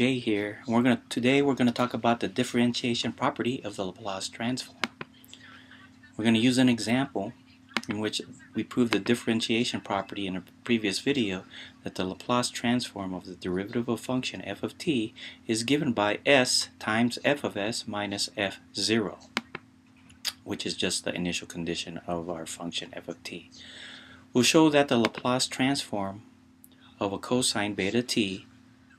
Jay here. We're gonna today we're gonna talk about the differentiation property of the Laplace transform. We're gonna use an example in which we proved the differentiation property in a previous video that the Laplace transform of the derivative of function f of t is given by s times f of s minus f0 which is just the initial condition of our function f of t. We'll show that the Laplace transform of a cosine beta t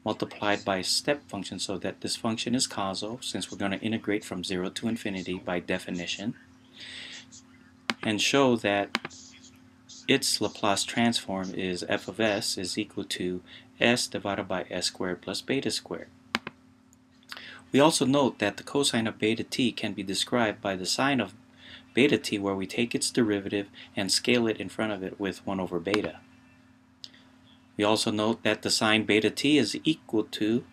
multiplied by a step function so that this function is causal since we're going to integrate from 0 to infinity by definition and show that its Laplace transform is f of s is equal to s divided by s squared plus beta squared. We also note that the cosine of beta t can be described by the sine of beta t where we take its derivative and scale it in front of it with 1 over beta. We also note that the sine beta t is equal to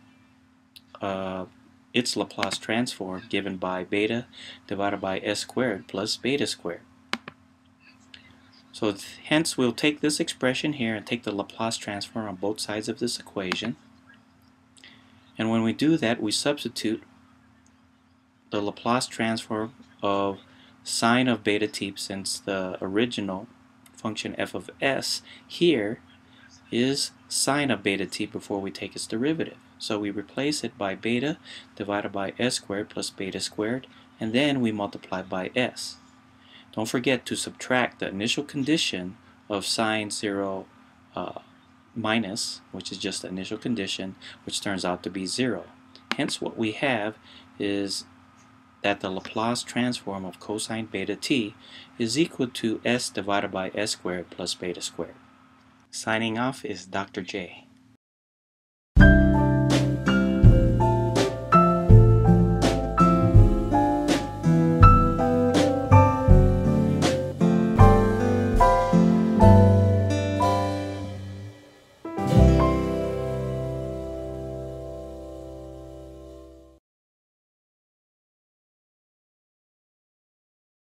uh, its Laplace transform given by beta divided by s squared plus beta squared. So hence we'll take this expression here and take the Laplace transform on both sides of this equation. And when we do that, we substitute the Laplace transform of sine of beta t since the original function f of s here is sine of beta t before we take its derivative. So we replace it by beta divided by s squared plus beta squared and then we multiply by s. Don't forget to subtract the initial condition of sine 0 uh, minus, which is just the initial condition, which turns out to be 0. Hence what we have is that the Laplace transform of cosine beta t is equal to s divided by s squared plus beta squared. Signing off is Dr. J.